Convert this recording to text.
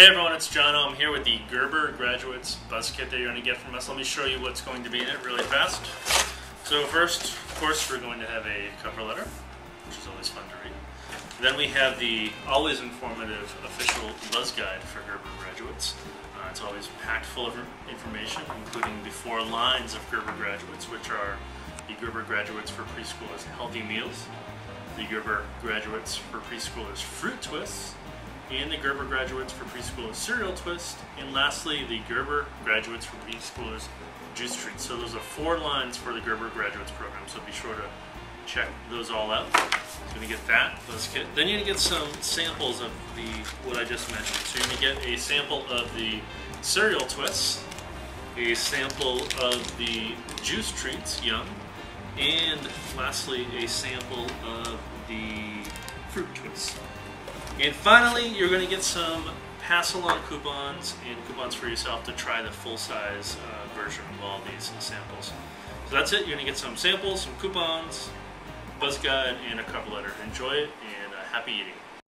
Hey everyone, it's Jon. I'm here with the Gerber Graduates BzzKit that you're going to get from us. Let me show you what's going to be in it really fast. So first, of course, we're going to have a cover letter, which is always fun to read. Then we have the always informative official Buzz Guide for Gerber graduates. Uh, it's always packed full of information, including the four lines of Gerber graduates, which are the Gerber graduates for preschoolers healthy meals, the Gerber graduates for preschoolers fruit twists, and the Gerber graduates for preschoolers cereal twist, and lastly the Gerber graduates for preschoolers juice treats. So those are four lines for the Gerber graduates program. So be sure to check those all out. So gonna get that. Let's get, then you're gonna get some samples of the what I just mentioned. So you're gonna get a sample of the cereal twists, a sample of the juice treats, yum, and lastly a sample of the fruit twists. And finally, you're going to get some pass along coupons and coupons for yourself to try the full size uh, version of all these samples. So that's it. You're going to get some samples, some coupons, buzz guide, and a cover letter. Enjoy it and uh, happy eating.